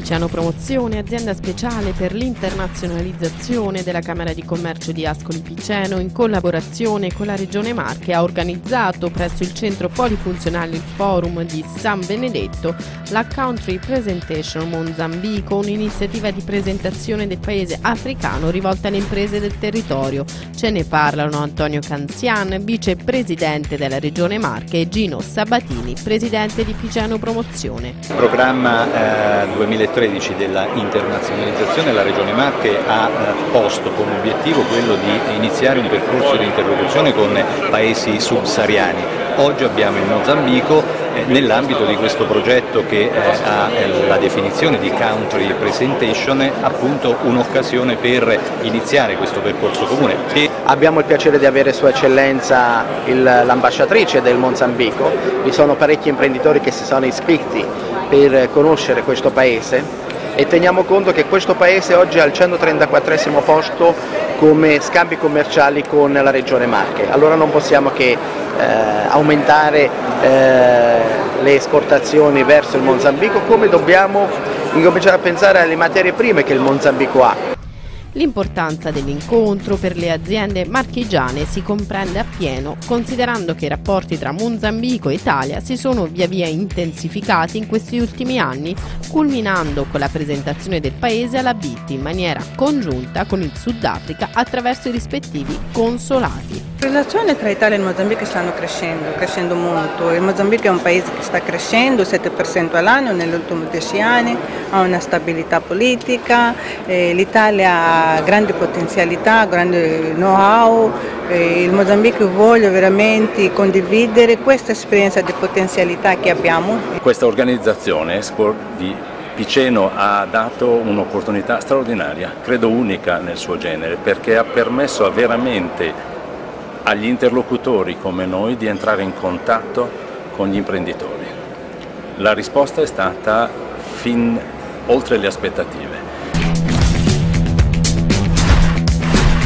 Piceno Promozione, azienda speciale per l'internazionalizzazione della Camera di Commercio di Ascoli Piceno, in collaborazione con la Regione Marche, ha organizzato presso il Centro Polifunzionale Forum di San Benedetto la Country Presentation Mozambico, un'iniziativa di presentazione del paese africano rivolta alle imprese del territorio. Ce ne parlano Antonio Canzian, vicepresidente della Regione Marche, e Gino Sabatini, presidente di Piceno Promozione. Il programma eh, 2013 della internazionalizzazione la Regione Marche ha eh, posto come obiettivo quello di iniziare un percorso di interlocuzione con paesi subsahariani. Oggi abbiamo il Mozambico nell'ambito di questo progetto che eh, ha eh, la definizione di country presentation appunto un'occasione per iniziare questo percorso comune. Abbiamo il piacere di avere Sua Eccellenza l'ambasciatrice del Mozambico, vi sono parecchi imprenditori che si sono iscritti per conoscere questo paese e teniamo conto che questo paese oggi è al 134 posto come scambi commerciali con la regione Marche, allora non possiamo che eh, aumentare eh, le esportazioni verso il Mozambico come dobbiamo incominciare a pensare alle materie prime che il Mozambico ha. L'importanza dell'incontro per le aziende marchigiane si comprende appieno considerando che i rapporti tra Mozambico e Italia si sono via via intensificati in questi ultimi anni, culminando con la presentazione del paese alla BIT in maniera congiunta con il Sudafrica attraverso i rispettivi consolati. Le relazioni tra Italia e Mozambico stanno crescendo, crescendo molto. Il Mozambico è un paese che sta crescendo 7% all'anno negli ultimi 10 anni, ha una stabilità politica, eh, l'Italia ha grandi potenzialità, grande know-how, eh, il Mozambico vuole veramente condividere questa esperienza di potenzialità che abbiamo. Questa organizzazione Export di Piceno ha dato un'opportunità straordinaria, credo unica nel suo genere, perché ha permesso a veramente agli interlocutori come noi di entrare in contatto con gli imprenditori. La risposta è stata fin oltre le aspettative.